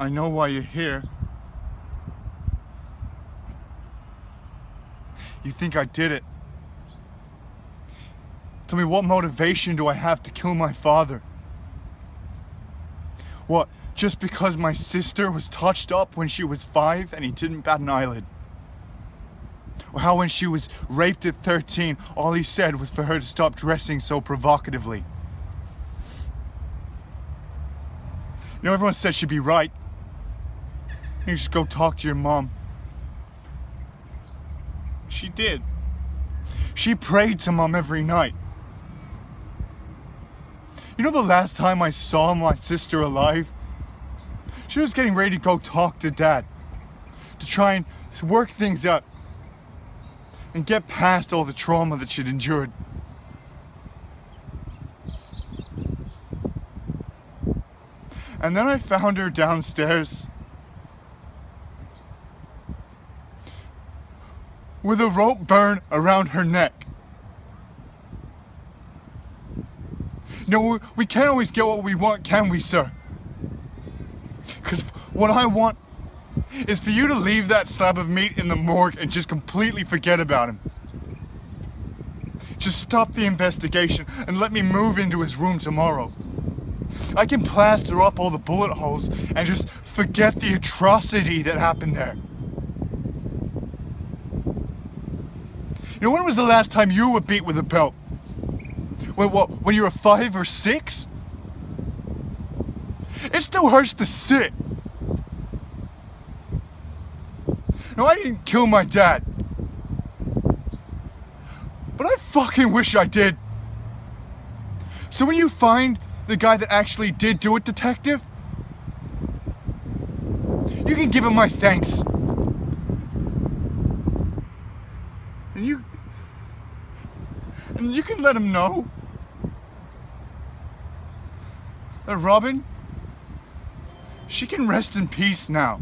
I know why you're here. You think I did it. Tell me, what motivation do I have to kill my father? What, just because my sister was touched up when she was five and he didn't bat an eyelid? Or how when she was raped at 13, all he said was for her to stop dressing so provocatively? You know, everyone says she'd be right. You just go talk to your mom. She did. She prayed to mom every night. You know the last time I saw my sister alive? She was getting ready to go talk to dad. To try and work things out. And get past all the trauma that she'd endured. And then I found her downstairs. With a rope burn around her neck. No, we can't always get what we want, can we, sir? Because what I want is for you to leave that slab of meat in the morgue and just completely forget about him. Just stop the investigation and let me move into his room tomorrow. I can plaster up all the bullet holes and just forget the atrocity that happened there. You know, when was the last time you were beat with a belt? When, what, when you were five or six? It still hurts to sit. No, I didn't kill my dad. But I fucking wish I did. So when you find the guy that actually did do it, detective, you can give him my thanks. And you and you can let him know that Robin she can rest in peace now.